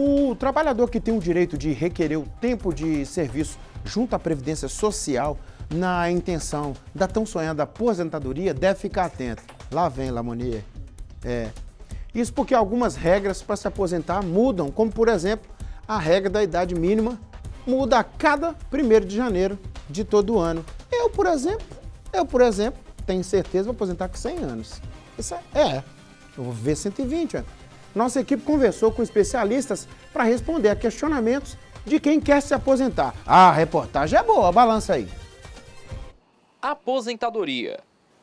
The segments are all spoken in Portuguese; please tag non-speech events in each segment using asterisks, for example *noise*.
O trabalhador que tem o direito de requerer o tempo de serviço junto à Previdência Social na intenção da tão sonhada aposentadoria deve ficar atento. Lá vem, Lamonier. É. Isso porque algumas regras para se aposentar mudam, como por exemplo, a regra da idade mínima muda a cada 1 de janeiro de todo ano. Eu, por exemplo, eu, por exemplo, tenho certeza vou aposentar com 100 anos. Isso é, é eu vou ver 120 anos. Nossa equipe conversou com especialistas para responder a questionamentos de quem quer se aposentar. A reportagem é boa, balança aí. Aposentadoria.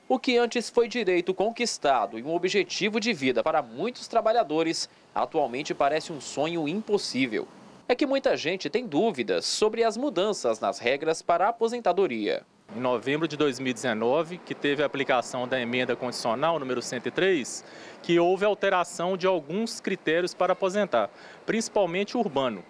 O que antes foi direito conquistado e um objetivo de vida para muitos trabalhadores, atualmente parece um sonho impossível. É que muita gente tem dúvidas sobre as mudanças nas regras para a aposentadoria. Em novembro de 2019, que teve a aplicação da emenda condicional número 103, que houve alteração de alguns critérios para aposentar, principalmente urbano.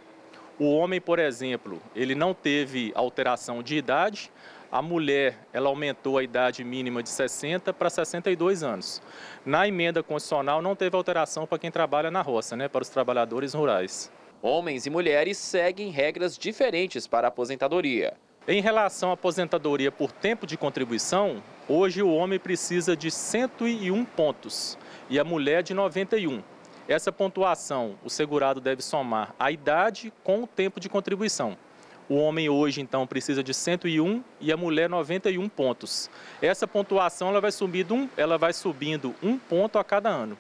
O homem, por exemplo, ele não teve alteração de idade, a mulher, ela aumentou a idade mínima de 60 para 62 anos. Na emenda constitucional não teve alteração para quem trabalha na roça, né, para os trabalhadores rurais. Homens e mulheres seguem regras diferentes para a aposentadoria. Em relação à aposentadoria por tempo de contribuição, hoje o homem precisa de 101 pontos e a mulher de 91. Essa pontuação, o segurado deve somar a idade com o tempo de contribuição. O homem hoje, então, precisa de 101 e a mulher 91 pontos. Essa pontuação ela vai, subindo um, ela vai subindo um ponto a cada ano.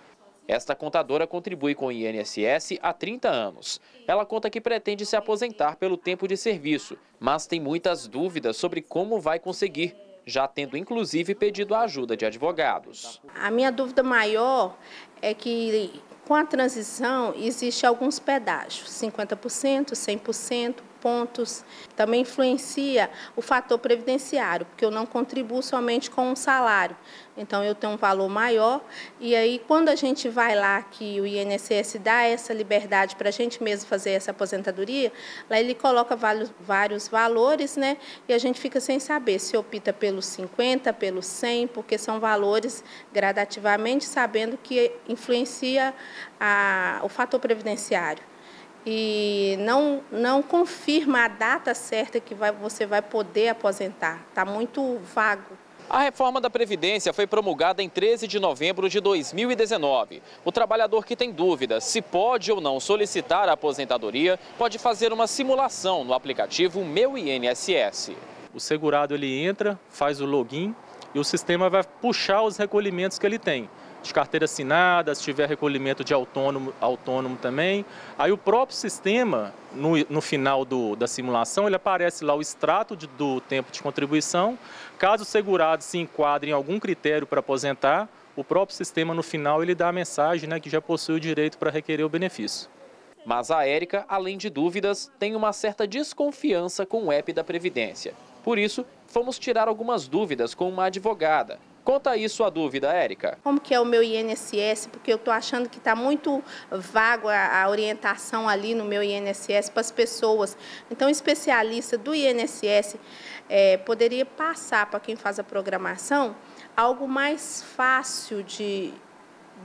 Esta contadora contribui com o INSS há 30 anos. Ela conta que pretende se aposentar pelo tempo de serviço, mas tem muitas dúvidas sobre como vai conseguir, já tendo inclusive pedido a ajuda de advogados. A minha dúvida maior é que com a transição existe alguns pedágios, 50%, 100%, pontos. Também influencia o fator previdenciário, porque eu não contribuo somente com um salário. Então, eu tenho um valor maior. E aí, quando a gente vai lá, que o INSS dá essa liberdade para a gente mesmo fazer essa aposentadoria, lá ele coloca vários, valores, né? E a gente fica sem saber se opta pelos 50, pelos 100, porque são valores gradativamente, sabendo que influencia a, o fator previdenciário e não, não confirma a data certa que vai, você vai poder aposentar. Está muito vago. A reforma da Previdência foi promulgada em 13 de novembro de 2019. O trabalhador que tem dúvida se pode ou não solicitar a aposentadoria pode fazer uma simulação no aplicativo Meu INSS. O segurado ele entra, faz o login e o sistema vai puxar os recolhimentos que ele tem de carteira assinada, se tiver recolhimento de autônomo, autônomo também. Aí o próprio sistema, no, no final do, da simulação, ele aparece lá o extrato de, do tempo de contribuição. Caso o segurado se enquadre em algum critério para aposentar, o próprio sistema no final ele dá a mensagem né, que já possui o direito para requerer o benefício. Mas a Érica, além de dúvidas, tem uma certa desconfiança com o app da Previdência. Por isso, fomos tirar algumas dúvidas com uma advogada. Conta aí sua dúvida, Érica. Como que é o meu INSS? Porque eu estou achando que está muito vago a, a, orientação ali no meu INSS para as pessoas. Então, o especialista do INSS é, poderia passar para quem faz a programação algo mais fácil de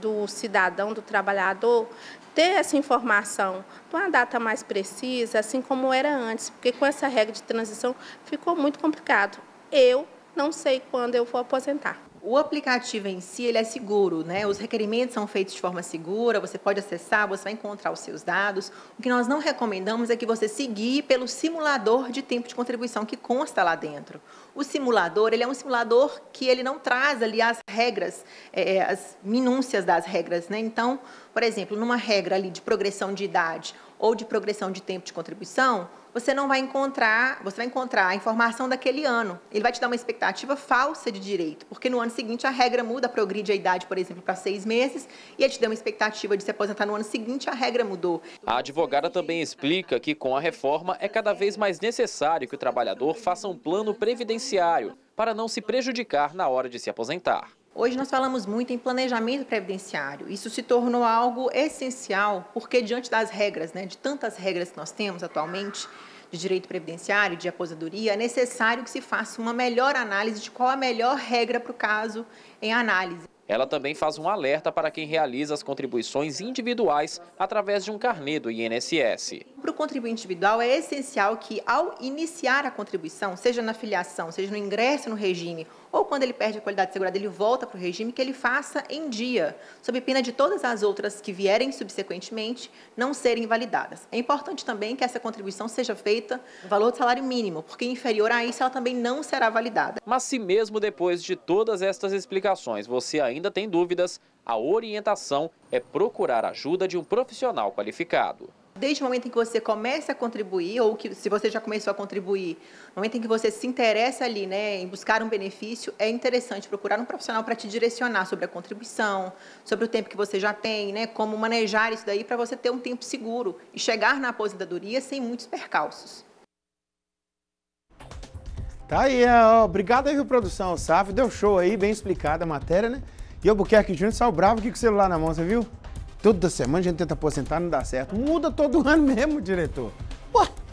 do cidadão, do trabalhador, ter essa informação de uma data mais precisa, assim como era antes, porque com essa regra de transição ficou muito complicado. Eu não sei quando eu vou aposentar. O aplicativo em si ele é seguro, né? Os requerimentos são feitos de forma segura, você pode acessar, você vai encontrar os seus dados. O que nós não recomendamos é que você seguir pelo simulador de tempo de contribuição que consta lá dentro. O simulador ele é um simulador que ele não traz ali as regras, é, as minúcias das regras, né? Então, por exemplo, numa regra ali de progressão de idade ou de progressão de tempo de contribuição, você não vai encontrar, você vai encontrar a informação daquele ano. Ele vai te dar uma expectativa falsa de direito, porque no ano seguinte a regra muda, progride a idade, por exemplo, para seis meses, e ele te deu uma expectativa de se aposentar no ano seguinte, a regra mudou. A advogada também explica que com a reforma é cada vez mais necessário que o trabalhador faça um plano previdenciário para não se prejudicar na hora de se aposentar. Hoje nós falamos muito em planejamento previdenciário. Isso se tornou algo essencial, porque diante das regras, né, de tantas regras que nós temos atualmente, de direito previdenciário, de aposentadoria, é necessário que se faça uma melhor análise de qual a melhor regra para o caso em análise. Ela também faz um alerta para quem realiza as contribuições individuais através de um carnê do INSS. Para o contribuinte individual, é essencial que, ao iniciar a contribuição, seja na filiação, seja no ingresso no regime, ou quando ele perde a qualidade de segurado, ele volta para o regime, que ele faça em dia, sob pena de todas as outras que vierem subsequentemente não serem validadas. É importante também que essa contribuição seja feita no valor do salário mínimo, porque inferior a isso ela também não será validada. Mas se mesmo depois de todas estas explicações você ainda tem dúvidas, a orientação é procurar ajuda de um profissional qualificado. Desde o momento em que você começa a contribuir, ou que se você já começou a contribuir, no momento em que você se interessa ali, né, em buscar um benefício, é interessante procurar um profissional para te direcionar sobre a contribuição, sobre o tempo que você já tem, né, como manejar isso daí para você ter um tempo seguro e chegar na aposentadoria sem muitos percalços. Tá aí, obrigado aí, viu, produção. SAF deu show aí, bem explicada a matéria, né? E o Buquerque Júnior saiu bravo aqui com o celular na mão, você viu? Toda semana a gente tenta aposentar, não dá certo. Muda todo *laughs* ano mesmo, diretor. Ué,